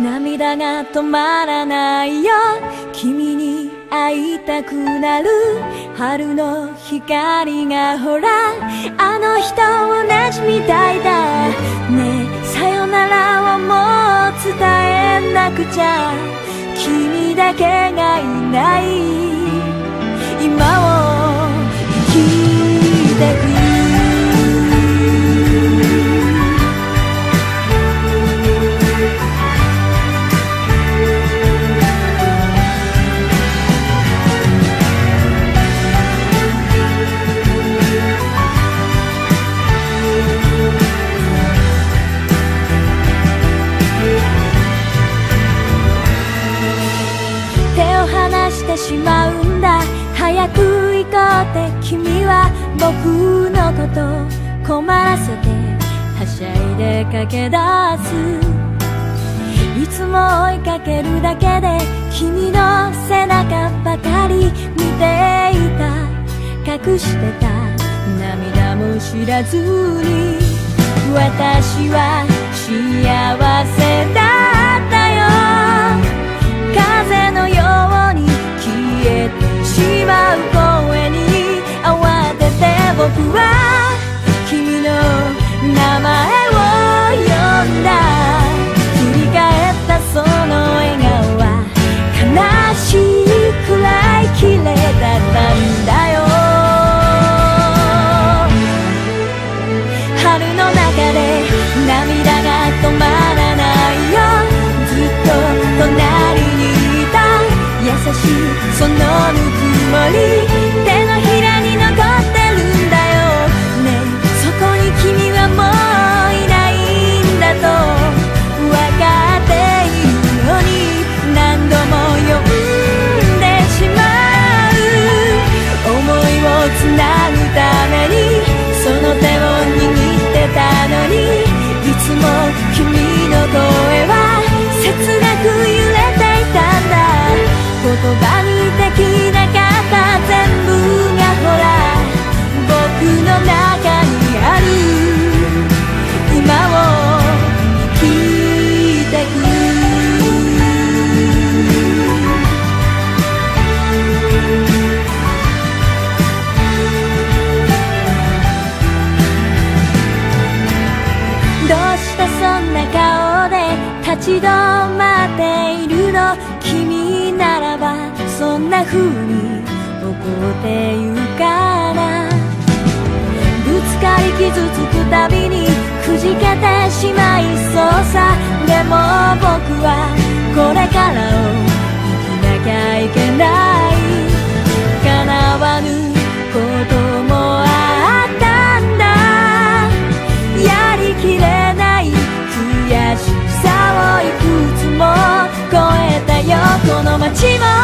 涙が止まらないよ。君に会いたくなる。春の光がほらあの人同じみたいだ。ねえさよならをもう伝えなくちゃ。君だけがいない。早く行こうって君は僕のこと困らせてはしゃいで駆け出す。いつも追いかけるだけで君の背中ばかり見ていた。隠してた。涙も知らずに。私は幸せだ。前を呼んだ。振り返ったその笑顔は悲しいくらい綺麗だったんだよ。春の中で涙が止まらないよ。ずっと隣にいた。優しいそのぬくもり。立ち止まっているの。君ならばそんな風に怒って言うからぶつかり傷つくたびにくじけてしまいそうさ。でも今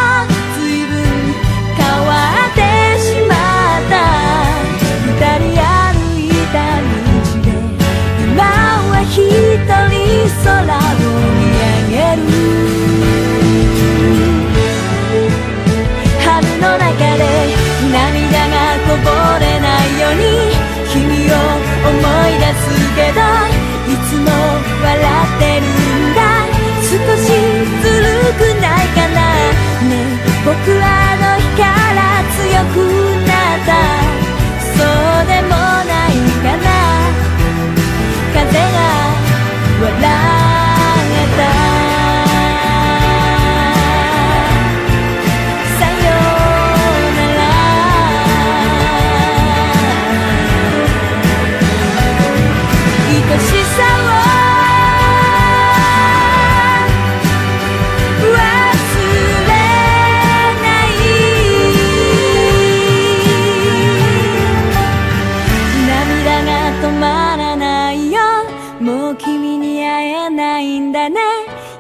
僕は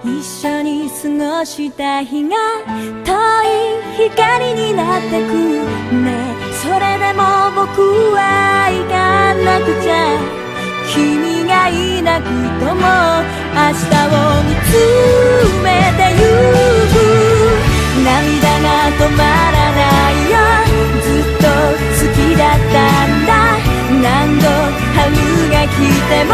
一緒に過ごした日が遠い光になってくね。それでも僕は行かなくちゃ。君がいなくとも明日を見つめてゆく。涙が止まらないよ。ずっと好きだったんだ。何度春が来ても